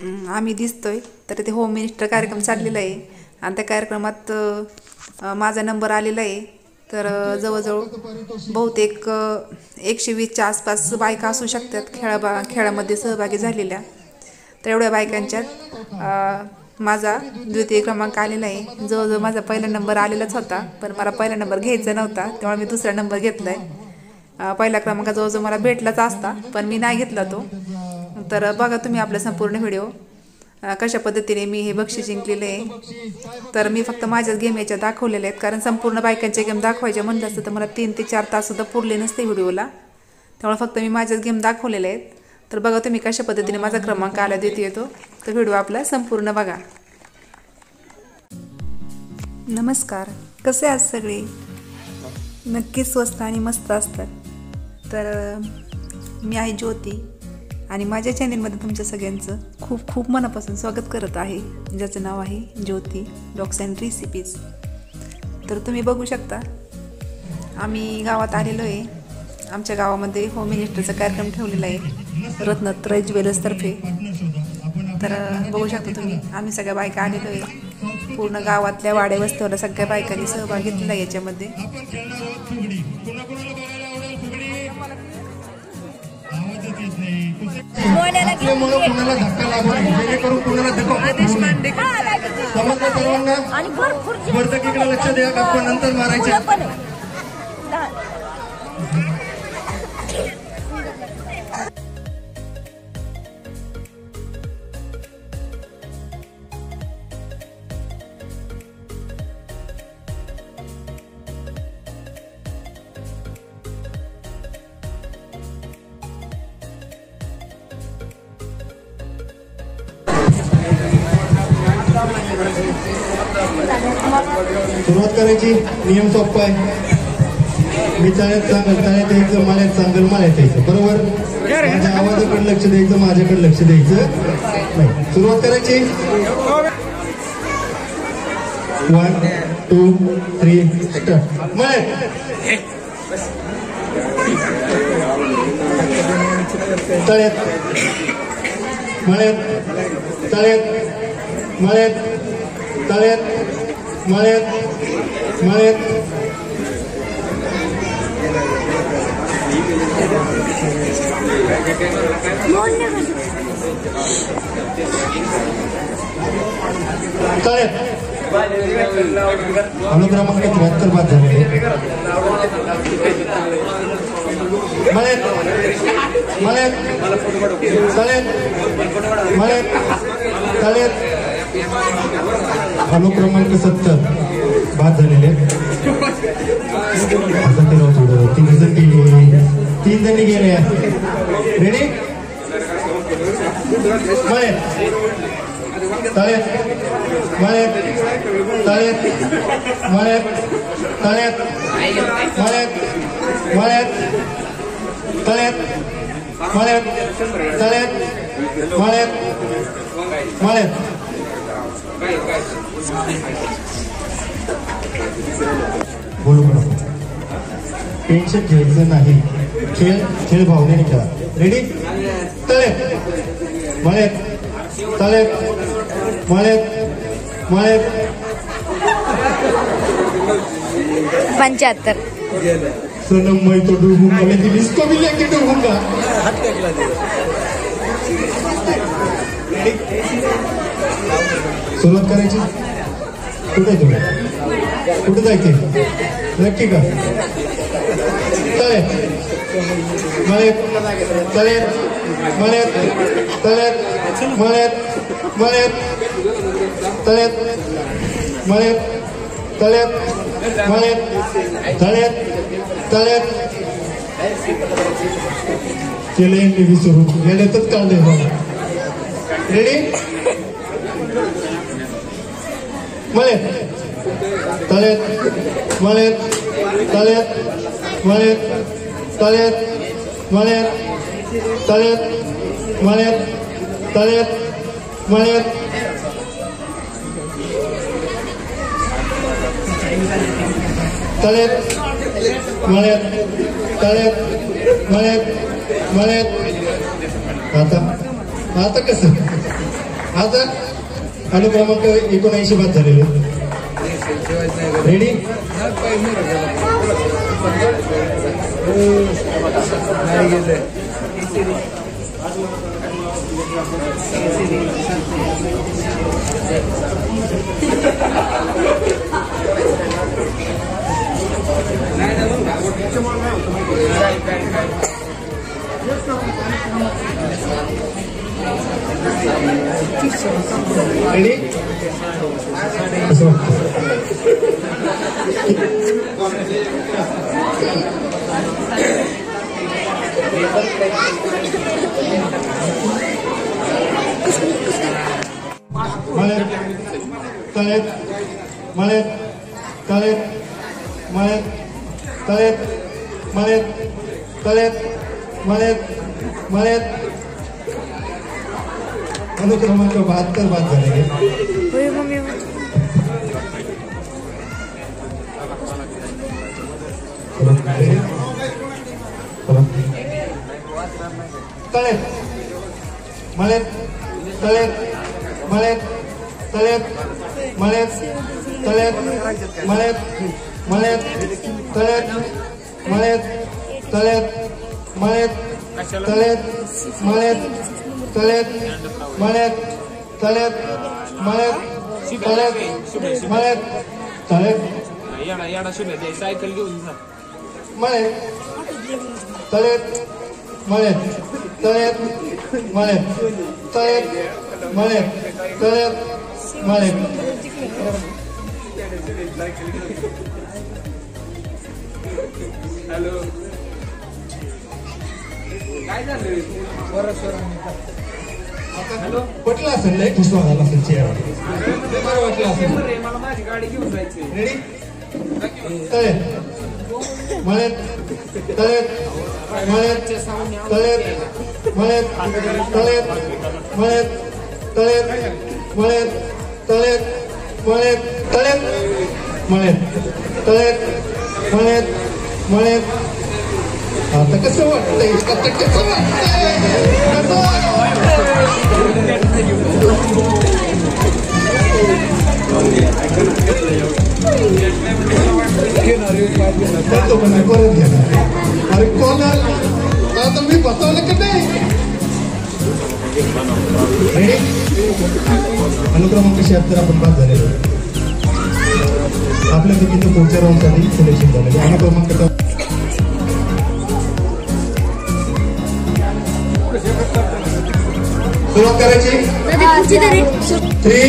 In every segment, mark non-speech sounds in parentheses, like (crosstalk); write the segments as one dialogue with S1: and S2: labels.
S1: आम्ही आम्ही दिसतोय. तर ते होम मिनिस्टर कार्यक्रम चाललेला आहे. आणि त्या कार्यक्रमात माझा नंबर आलेला आहे. तर जवळजवळ बहुतेक एकशे वीसच्या आसपास बायका असू शकतात खेळा बा खेळामध्ये सहभागी झालेल्या. तर एवढ्या बायकांच्यात माझा द्वितीय क्रमांक आलेला आहे. जवळजवळ माझा पहिला नंबर आलेलाच होता. पण मला पहिला नंबर घ्यायचा नव्हता. तेव्हा मी दुसरा नंबर घेतला आहे पहिला क्रमांक जवळजवळ मला भेटलाच असता. पण मी नाही घेतला तो. तर बघा तुम्ही आपला संपूर्ण व्हिडिओ. कशा पद्धतीने मी हे बक्षीस जिंकलेले आहे. तर मी फक्त माझ्याच गेम याच्या दाखवलेल्या आहेत. कारण संपूर्ण बायकांचे गेम दाखवायचे म्हणलं असतं तर मला तीन ते चार तास सुद्धा पुरले नसते व्हिडिओला. त्यामुळे फक्त मी माझ्याच गेम दाखवलेले आहेत. तर बघा तुम्ही कशा पद्धतीने माझा क्रमांक आला देत येतो. तर व्हिडिओ आपला संपूर्ण बघा. नमस्कार. कसे आहात सगळे? नक्कीच स्वस्त आणि मस्त असतात. तर मी आहे ज्योती. आणि माझ्या चॅनेलमध्ये तुमच्या सगळ्यांचं खूप खूप मनापासून स्वागत करत आहे. ज्याचं नाव आहे ज्योती डॉक्स अँड रेसिपीज. तर तुम्ही बघू शकता आम्ही गावात आलेलो आहे. आमच्या गावामध्ये होम मिनिस्टरचा कार्यक्रम ठेवलेला आहे रत्नत्रय ज्वेलर्सतर्फे तर बघू शकता तुम्ही आम्ही सगळ्या बायका आलेलो आहे. पूर्ण गावातल्या वाड्या सगळ्या बायकांनी सहभाग घेतलेला आहे याच्यामध्ये.
S2: कुणाला धक्का लागू नये जेणेकरून कुणाला धक्का समजलं सर्वांना वर्तकीकडे लक्ष द्या गप्पा नंतर मारायचे सुरुवात करायची. नियम सोपा आहे. मी चाळ्यात सांगल चाळ्यात यायचं माल्यात सांगल माल्यात यायचं बरोबर? माझ्या आवाजाकडे लक्ष द्यायचं माझ्याकडे लक्ष द्यायचं. नाही. सुरुवात करायची. वन टू थ्री स्टार्ट माल्यात तळ्यात मळ्यात. तळ्यात मळ्यात. तळ्यात मळ्यात मळ्यात तळ्यात अनुक्रमांक त्र्याहत्तर बाद झाले मळ्यात मळ्यात तळ्यात मळ्यात हॅलो अनुक्रमांक सत्तर. बाद झालेले. आहेत. आता थोडं तीन जण गेले तीन जणी गेले. रेडी मळे तळ्यात. मळ्यात. तळ्यात. मळ्यात. तळ्यात. मळ्यात. मळ्यात. तळ्यात. मळ्यात. तळ्यात. मळ्यात. मळ्यात. बोलू टेन्शन घ्यायचं नाही. खेळ खेळ भावनेने खेळा. रेडी तळ्यात मळ्यात तळ्यात मळ्यात मळ्यात
S3: पंच्याहत्तर.
S2: सनम मैं तो डूबूंगा लेकिन इसको भी लेके डूबूंगा सुरुवात करायची? कुठे तुम्ही? कुठे जायचे? नक्की का तळ्यात मळ्यात. तळ्यात मळ्यात. तळ्यात मळ्यात. मळ्यात. तळ्यात मळ्यात. तळ्यात मळ्यात. तळ्यात तळ्यात केलं मी विसरून गेले काढले. मला ready Malit. Talit. Malit. Talit. Malit. Talit. Malit. Talit. Malit. Talit. Malit. Talit. Malit. Talit. Malit. Malit. Hatak. mata kesin. Hatak. आता अनुक्रमांक एकोणऐंशी बाद झालेले. Ready (laughs) Ready? So. Malet, talet, malet, talet, malet, talet, malet, talet, malet, malet, malet. अनुक्रमांक बहात्तर बाद
S3: बात
S2: तळेत बात तळेत मळेत मळेत मळेत मळेत मळेत मळेत तळ्यात मळ्यात तळ्यात मळ्यात तळ्यात मळ्यात तळ्यात.
S4: सायकल घेऊन
S2: मळ्यात तळ्यात मळ्यात तळ्यात मळ्यात तळ्यात मळ्यात तळ्यात मळ्यात
S4: हॅलो. काय झालं?
S2: पटला असेल लय ठुसवा झाला असेल चेहरा ते बरं वाटलं असेल
S4: मला माझी गाडी घेऊन जायची.
S2: रेडी तळे मळ्यात. तळ्यात मळ्यात. तळ्यात मळ्यात. तळ्यात मळ्यात. तळ्यात मळ्यात. तळ्यात मळ्यात. तळ्यात मळ्यात. तळ्यात मळ्यात. मळ्यात. आता कसं वाटतंय? आता कसं वाटतंय? कसं वाटतं अरे कोणाल आता मी बसवलं की नाही अनुक्रमांक शहात्तर आपण बाद झालेलो आपल्या चुकीचं पुढच्या राऊंडसाठी सिलेक्शन झालेलं अनुक्रमांक सुरुवात करायची? Three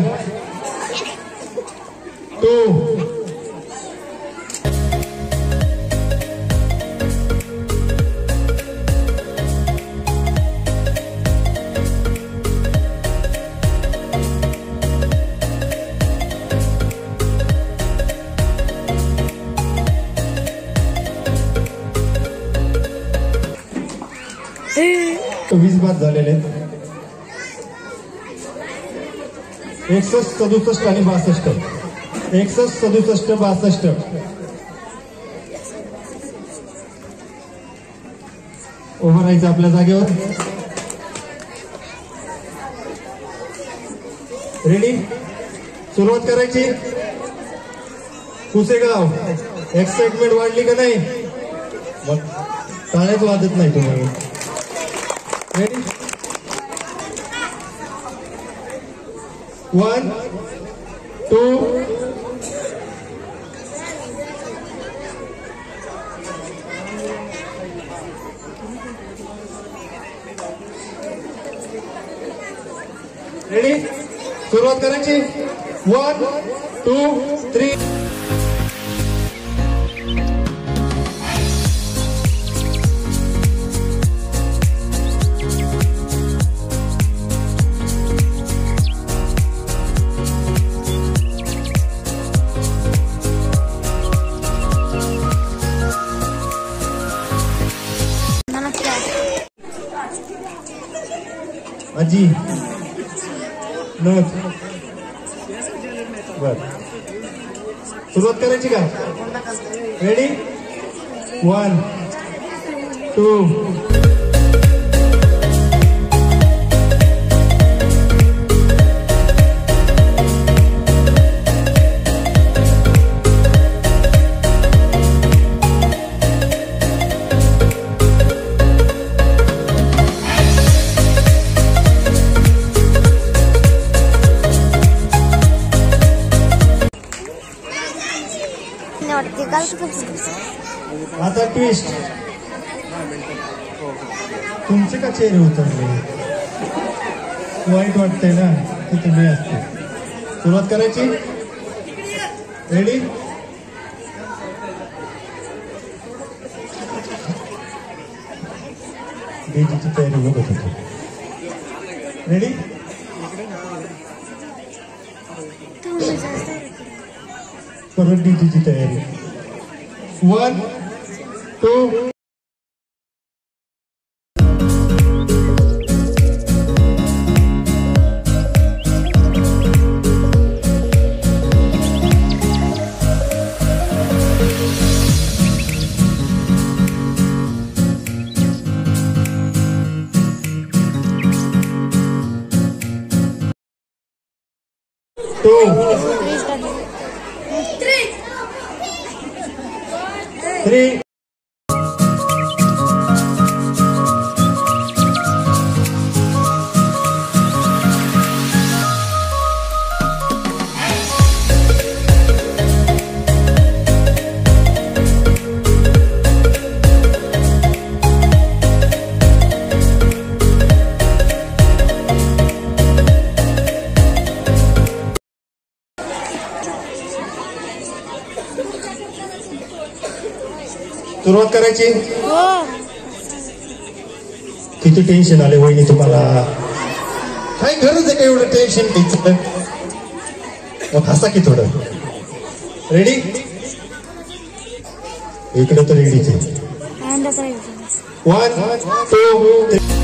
S2: one. एकसष्ट सदुसष्ट आणि बासष्ट. एकसष्ट सदुसष्ट बासष्ट. उभं राहायचं आपल्या जागेवर. रेडी सुरुवात करायची? कुसेगाव एक्साइटमेंट वाढली का नाही? मग टाळ्याच वाजत नाही तुम्हाला. रेडी वन टू रेडी सुरुवात करायची वन टू थ्री नथ बर. सुरुवात करायची का? रेडी वन टू आता ट्विस्ट तुमचे का चेहरे उतरले? वाईट वाटतंय ना की तुम्ही असते. सुरुवात करायची? रेडी डीजीची तयारी बघत होतो. रेडी परत डीजीची तयारी. वन टू टू सुरुवात करायची? किती टेन्शन आले वहिनी तुम्हाला? काय गरज आहे का एवढं टेन्शन घ्यायचं? मग हसा की थोडं. रेडी इकडे तर रेडीच वन टू टू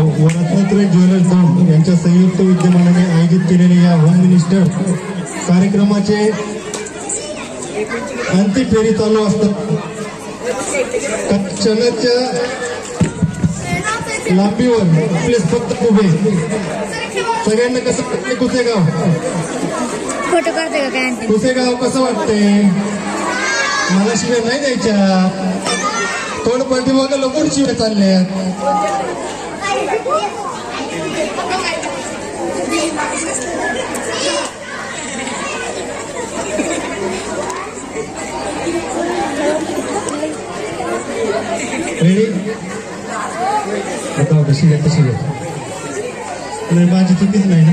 S2: पुसेगाव व ज्वेलर्स झोन यांच्या संयुक्त विद्यमानाने आयोजित केलेल्या या होम मिनिस्टर कार्यक्रमाचे अंतिम फेरी चालू असतात. क्षणाच्या लांबीवर आपले फक्त उभे. सगळ्यांना कसं वाटते कुसेगाव?
S3: फोटो का
S2: कुसेगाव कसं वाटतंय? मला शिव्या नाही द्यायच्या. थोडं बघा लपून शिव्या चालल्या रेडी बताव कशी घ्या कशी घ्या नाही माझी चुकीच नाही ना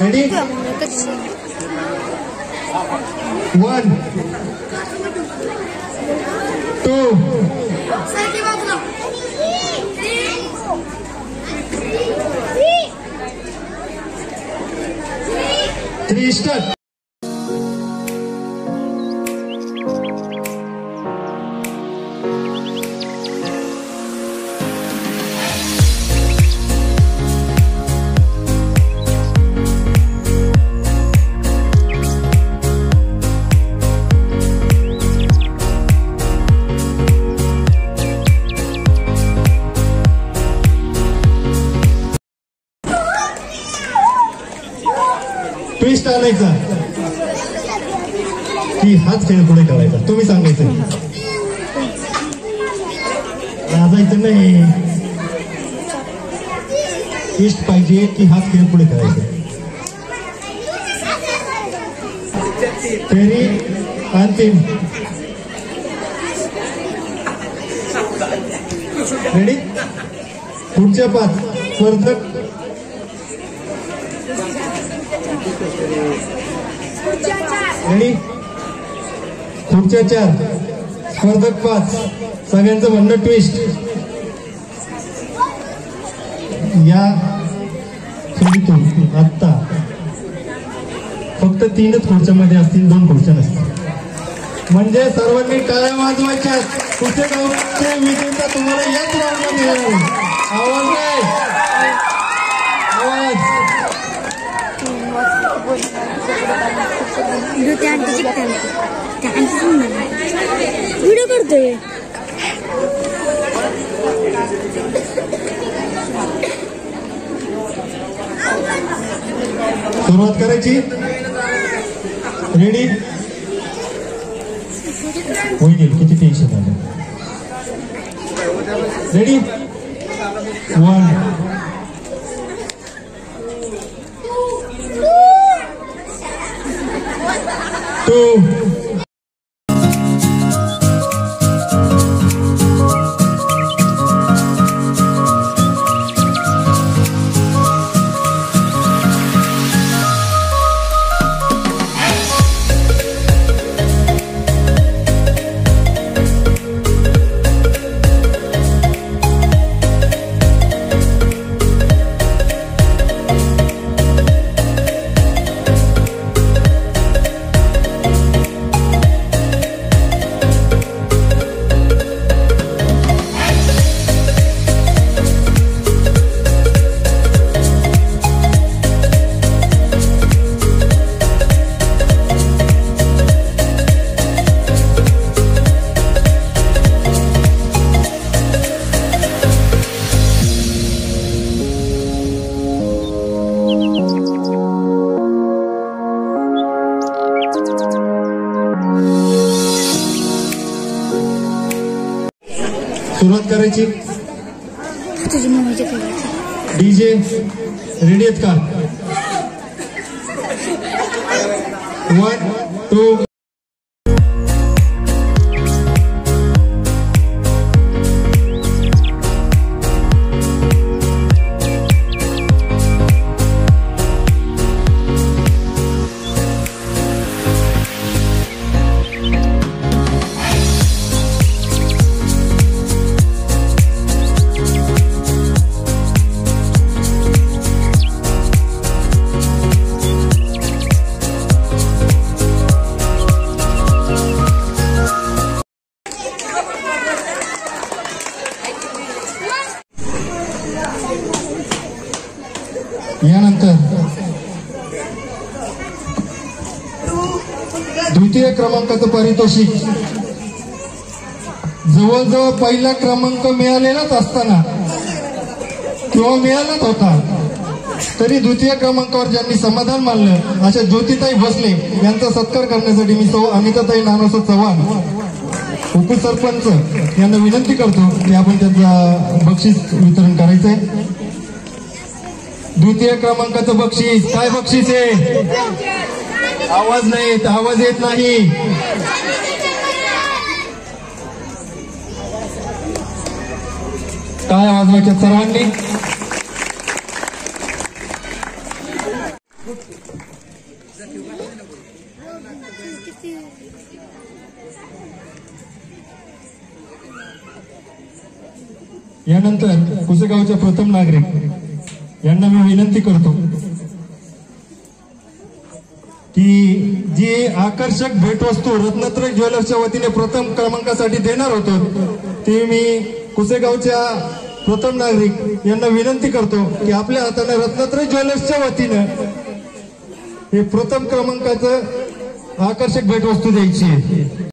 S2: ready one two three start करायचा की हाच खेळ पुढे करायचा. तुम्ही सांगायचं. लाजायचं नाही. इष्ट पाहिजे की हाच खेळ पुढे करायचा. फेरी अंतिम. रेडी पुढच्या पाच. स्पर्धक रेडी पुढच्या चार स्पर्धक पाच सगळ्यांचं म्हणणं ट्विस्ट या खेळीतून आत्ता फक्त तीनच खुर्च्यामध्ये असतील दोन खुर्च्या नसतील. म्हणजे सर्वांनी टाळ्या वाजवायच्या. कुठे गावचे विजेता तुम्हाला याच राऊंडला मिळाला. आवाज नाही. आवाज.
S3: व्हिडिओ त्या आंटीची त्या व्हिडिओ करतोय.
S2: सुरुवात करायची. रेडी होईल किती टेन्शन आलं रेडी वन टू करायची? डीजे? रेडी आहेत का? वन टू द्वितीय क्रमांकाचं पारितोषिक. जवळजवळ पहिला क्रमांक मिळालेलाच असताना किंवा मिळालाच होता तरी द्वितीय क्रमांकावर ज्यांनी समाधान मानलं अशा ज्योतिताई भोसले यांचा सत्कार करण्यासाठी मी सौ अनिताताई नानासो चव्हाण उपसरपंच यांना विनंती करतो की आपण त्यांचा बक्षीस वितरण करायचंय. द्वितीय क्रमांकाचं बक्षीस काय बक्षीस आहे? आवाज नाही येत आवाज येत नाही. काय वाजवायच्या सर्वांनी यानंतर कुसेगावच्या प्रथम नागरिक यांना मी विनंती करतो. की जी आकर्षक भेटवस्तू रत्नत्रय ज्वेलर्सच्या वतीने प्रथम क्रमांकासाठी देणार होतो ती मी कुसेगावच्या प्रथम नागरिक यांना विनंती करतो की आपल्या हाताने रत्नत्रय ज्वेलर्सच्या वतीनं हे प्रथम क्रमांकाचं आकर्षक भेटवस्तू द्यायची आहे.